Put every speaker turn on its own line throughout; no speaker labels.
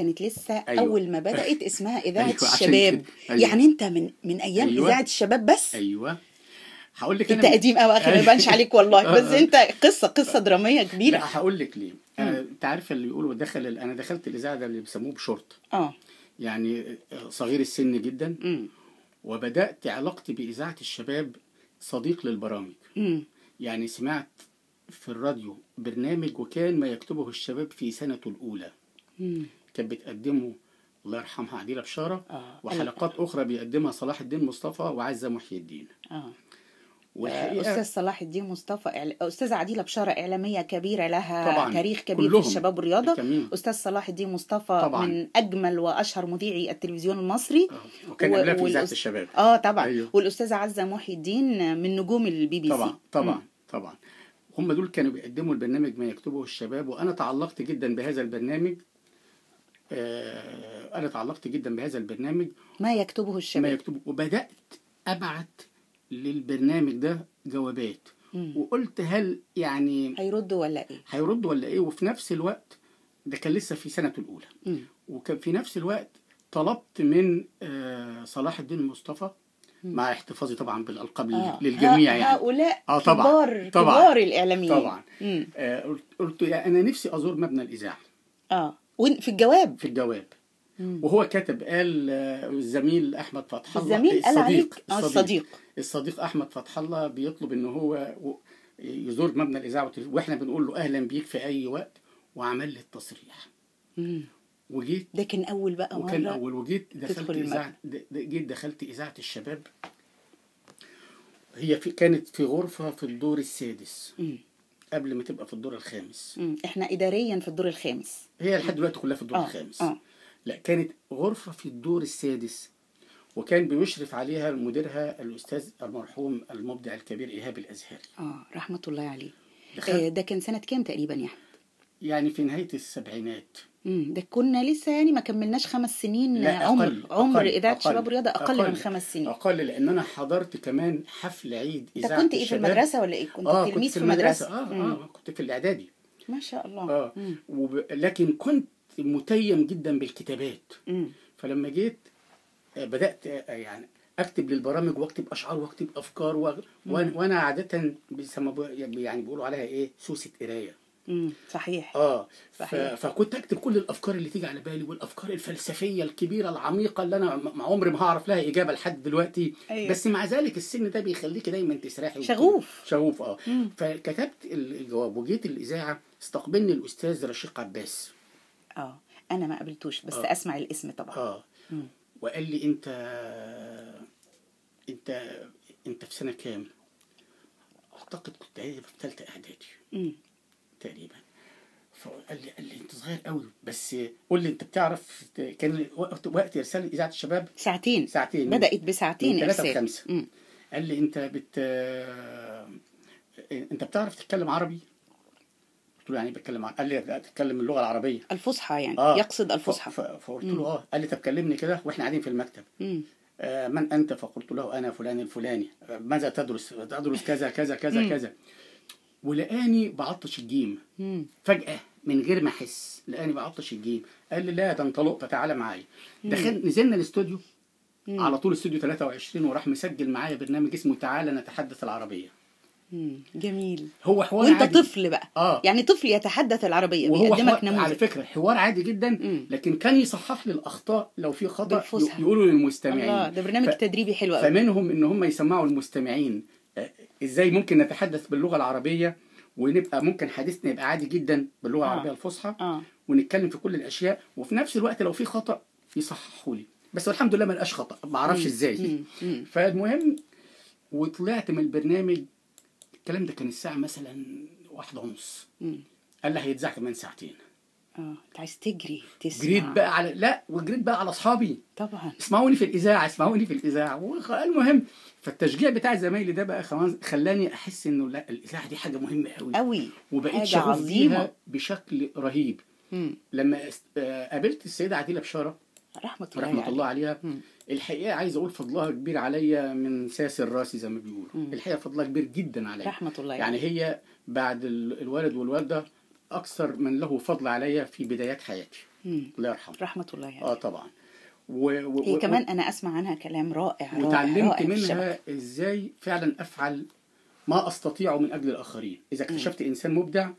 كانت لسه
أيوة.
أول ما بدأت اسمها إذاعة
أيوة،
الشباب.
أيوة.
يعني أنت من من أيام
أيوة.
إذاعة الشباب بس.
أيوه. هقول لك
انت قديم قوي أخي ما يبانش عليك والله. بس. أنت قصة قصة درامية كبيرة.
لا هقول لك ليه. أنت عارفه اللي بيقولوا دخل أنا دخلت الإذاعة ده اللي بيسموه بشرط.
آه.
يعني صغير السن جدا.
امم
وبدأت علاقتي بإذاعة الشباب صديق للبرامج.
امم
يعني سمعت في الراديو برنامج وكان ما يكتبه الشباب في سنته
الأولى.
كانت بتقدمه الله يرحمها عديلة بشارة
آه.
وحلقات أخرى بيقدمها صلاح الدين مصطفى وعزة محي الدين
آه
والحقيقة
أستاذ صلاح الدين مصطفى إعل- أستاذة عديلة بشارة إعلامية كبيرة لها
طبعاً.
تاريخ كبير. في الشباب والرياضة
جميل.
أستاذ صلاح الدين مصطفى
طبعاً.
من أجمل وأشهر مذيعي التلفزيون المصري
آه، وكان
و-
في
والأس-
الشباب
آه طبعا
أيوه.
والأستاذة عزة محي الدين من نجوم البي بي سي
طبعا طبعا طبعا هم دول كانوا بيقدموا البرنامج ما يكتبه الشباب وأنا تعلقت جدا بهذا البرنامج آه، أنا تعلقت جدا بهذا البرنامج.
ما يكتبه
ما
الشباب
يكتبه. وبدأت أبعت للبرنامج ده جوابات.
مم.
وقلت هل يعني
هيردوا ولا إيه؟
هيردوا ولا إيه؟ وفي نفس الوقت ده كان لسه في سنته الأولى.
مم.
وكان في نفس الوقت طلبت من آه، صلاح الدين مصطفى مع احتفاظي طبعا بالألقاب
آه.
للجميع
ه-
يعني.
هؤلاء
آه، طبعاً.
كبار
طبعاً.
كبار الإعلاميين.
طبعا. آه، قلت قلت يا أنا نفسي أزور مبنى
الإذاعة. آه. في الجواب.
في الجواب.
مم.
وهو كتب قال آه، الزميل أحمد فتح الله
الزميل قال عليك
الصديق
آه، الصديق.
الصديق. أحمد فتح الله بيطلب إن هو يزور مبنى الإذاعة والتلفزيون، وإحنا بنقول له أهلا بيك في أي وقت وعمل لي التصريح.
مم.
وجيت.
ده كان أول بقى
وكان
مره
أول. وجيت دخلت إذاعة جيت دخلت إذاعة الشباب. هي في كانت في غرفة في الدور السادس.
مم.
قبل ما تبقى في الدور الخامس.
مم. إحنا اداريا في الدور الخامس.
هي لحد دلوقتي كلها في الدور
آه
الخامس.
آه.
لا كانت غرفة في الدور السادس وكان بيشرف عليها مديرها الأستاذ المرحوم المبدع الكبير إيهاب الأزهري.
آه رحمة الله عليه. آه ده كان سنة كام تقريبا يعني
يعني في نهاية السبعينات.
ده كنا لسه يعني ما كملناش خمس سنين
لا
عمر
أقل
عمر
أقل
إذاعة
أقل
شباب رياضة أقل, من خمس سنين.
أقل لأن أنا حضرت كمان حفل عيد
أنت
إذاعة
كنت إيه في. المدرسة ولا إيه؟ كنت
آه
تلميذ
كنت
في مدرسه
آه
مم.
آه كنت في الإعدادي.
ما شاء الله.
آه
مم.
وب... لكن كنت متيم جدا بالكتابات.
مم.
فلما جيت آه، بدأت آه، يعني أكتب للبرامج وأكتب أشعار وأكتب أفكار و... وأنا عاده بيسمى يعني بيقولوا عليها إيه؟ سوسة قراية.
مم. صحيح
آه.
صحيح.
فكنت أكتب كل الأفكار اللي تيجي على بالي والأفكار الفلسفية الكبيرة العميقة اللي أنا م- عمري ما هعرف لها إجابة لحد دلوقتي
أيوة.
بس مع ذلك السن ده بيخليكي دايما تسرحي
شغوف.
شغوف آه
مم.
فكتبت الجواب وجيت الإذاعة استقبلني الأستاذ رشيق عباس
آه أنا ما قابلتوش بس
آه.
أسمع الاسم طبعا
آه
مم.
وقال لي أنت أنت أنت في سنة كام أعتقد كنت في ثالثه
إعدادي.
تقريبا. فقال لي قال لي انت صغير قوي. بس قول لي انت بتعرف كان وقت إرسال إذاعة الشباب؟
ساعتين.
ساعتين.
بدأت بساعتين
من لخمسة.
مم.
قال لي انت بت انت بتعرف تتكلم عربي؟ قلت له يعني بتكلم عربي. قال لي تتكلم اللغة العربية.
الفصحى يعني.
آه.
يقصد الفصحى.
فقلت له آه. قال لي طب كلمني كده وإحنا قاعدين في المكتب.
مم.
آه، من أنت؟ فقلت له أنا فلان الفلاني. آه، ماذا تدرس؟ تدرس كذا كذا كذا كذا. ولقاني بعطش الجيم.
مم.
فجأة من غير ما أحس لقاني بعطش الجيم. قال لي لا ده أنت لقطة تعالى معايا دخل نزلنا الاستوديو. على طول استوديو 23 وراح مسجل معايا برنامج اسمه تعالى نتحدث العربية.
مم. جميل.
هو حوار
وأنت
عادي.
طفل بقى.
آه.
يعني طفل يتحدث العربية
وهو
بيقدمك
حوار على
نموذج
فكرة حوار عادي جدا
مم.
لكن كان يصحح لي الأخطاء لو في خطأ
بالفصحى.
يقولوا للمستمعين.
الله ده برنامج
ف-
تدريبي حلو قوي
فمنهم إن هم يسمعوا المستمعين. آه، إزاي ممكن نتحدث باللغة العربية ونبقى ممكن حديثنا يبقى عادي جدا باللغة
آه.
العربية الفصحى
آه
ونتكلم في كل الأشياء وفي نفس الوقت لو في خطأ يصححوا لي بس الحمد لله ما لقاش خطأ ما
أعرفش. إزاي.
فالمهم وطلعت من البرنامج الكلام ده كان الساعة مثلا واحدة ونص. قال لي هيتذاع كمان ساعتين
آه أنت عايز تجري تسمع
جريت بقى على لا وجريت بقى على أصحابي
طبعا
اسمعوني في الإذاعة اسمعوني في الإذاعة المهم فالتشجيع بتاع زمايلي ده بقى خلاص خلاني أحس إنه لا الإذاعة دي حاجة مهمة قوي
قوي
وبقيت شغوف. بيها بشكل رهيب
مم.
لما آه، قابلت السيدة عديلة بشارة
رحمة الله
رحمة الله
عليه.
عليها
مم.
الحقيقة عايز أقول فضلها كبير عليا من ساس الراسي زي ما بيقولوا. الحقيقة فضلها كبير جدا عليا
رحمة الله
يعني
عليه.
هي بعد ال- الوالد والوالدة أكثر من له فضل عليا في بدايات حياتي.
مم.
الله يرحمه.
رحمة الله عليه.
آه طبعا. و... و...
هي
و-
كمان أنا أسمع عنها كلام رائع
وتعلمت
رائع
منها. إزاي فعلا أفعل ما استطيعه من أجل الآخرين. إذا اكتشفت إنسان مبدع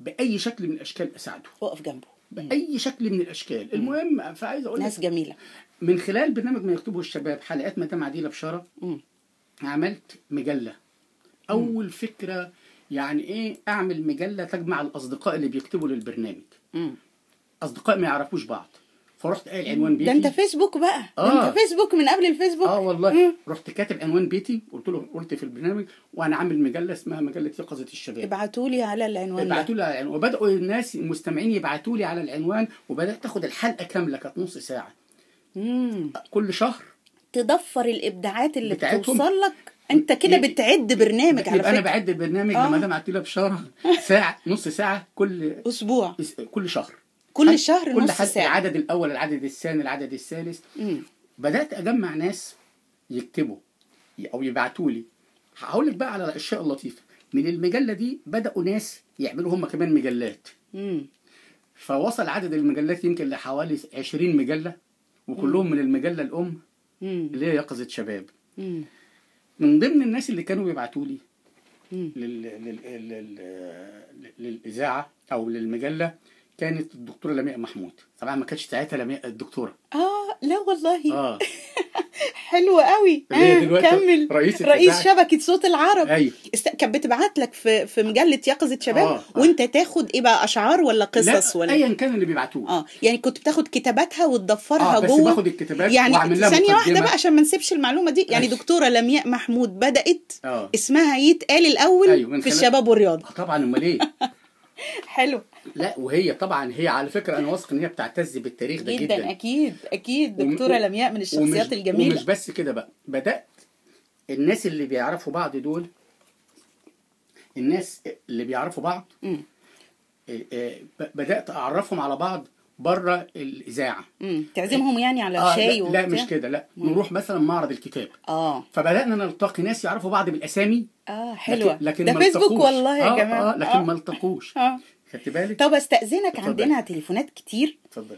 بأي شكل من الأشكال أساعده.
وقف جنبه.
بأي شكل من الأشكال. المهم فعايز أقول
ناس جميلة.
من خلال برنامج ما يكتبه الشباب حلقات مدام عديله بشاره
مم.
عملت مجلة. أول فكرة يعني إيه أعمل مجلة تجمع الأصدقاء اللي بيكتبوا للبرنامج؟
مم.
أصدقاء ما يعرفوش بعض. فرحت قايل عنوان بيتي؟
ده أنت فيسبوك بقى. ده
آه.
انت فيسبوك من قبل الفيسبوك.
آه والله.
مم.
رحت كاتب عنوان بيتي قلت له قلت في البرنامج وأنا عامل مجلة اسمها مجلة يقظه الشباب.
ابعتوا لي على العنوان ده.
ابعتوا لي على العنوان. وبدأوا الناس المستمعين يبعتوا لي على العنوان وبدأت تاخد الحلقة كاملة كانت نص ساعة.
مم.
كل شهر.
تدفر الإبداعات اللي. بتوصل لك. انت كده بتعد برنامج على
يبقى أنا
فكرة
بعد البرنامج
آه.
لما دام عدت بشاره ساعة نص ساعة كل
أسبوع
كل شهر
كل شهر
كل
نص
حد
ساعة.
العدد الأول العدد الثاني العدد الثالث
مم.
بدأت أجمع ناس يكتبوا أو يبعتوا لي هقول لك بقى على الأشياء اللطيفة من المجلة دي بدأوا ناس يعملوا هم كمان مجلات
مم.
فوصل عدد المجلات يمكن لحوالي 20 مجلة وكلهم من المجلة
الأم.
اللي هي يقظة شباب
مم.
من ضمن الناس اللي كانوا بيبعتوا لي
مم.
لل... لل... لل... للإذاعة أو للمجلة كانت الدكتورة لمياء محمود. طبعا ما كانتش ساعتها لمياء الدكتورة.
آه لا والله.
آه.
حلو قوي.
هي
آه
دلوقتي؟
كمل. رئيس
إذاعة-
شبكة صوت العرب.
أيوه.
است... كانت بتبعت لك في في مجلة يقظة شباب
آه، آه.
وأنت تاخد إيه بقى أشعار ولا قصص
لا
ولا؟
ايا كان اللي بيبعتوه
آه يعني كنت بتاخد كتاباتها وتضفرها
بس
جوه؟
باخد الكتابات
يعني واحدة
مقدمة.
بقى عشان ما نسيبش المعلومة دي. يعني
ماشي.
دكتورة لمياء محمود بدأت
آه.
اسمها يتقال الأول
أيوة، من
في الشباب والرياضة.
آه، طبعا أمال إيه؟
حلو.
لا وهي طبعا هي على فكرة أنا واثق إن هي بتعتز بالتاريخ ده
جدا,
جدا.
أكيد أكيد.
وم-
دكتورة لمياء من الشخصيات
ومش
الجميلة.
ومش بس كده بقى. بدأت الناس اللي بيعرفوا بعض دول الناس اللي بيعرفوا بعض. آه، آه، بدأت أعرفهم على بعض بره الإذاعة.
مم. تعزمهم يعني على
آه
شاي
لا, لا؟ مش كده لا. نروح مثلا معرض الكتاب.
آه.
فبدأنا نلتقي ناس يعرفوا بعض بالأسامي.
آه حلوة.
لكن, لكن
ده فيسبوك. والله يا
آه
جماعة.
آه لكن ما التقوش
آه.
خدت بالك؟
طب
استأذنك.
عندنا تليفونات كتير.
اتفضل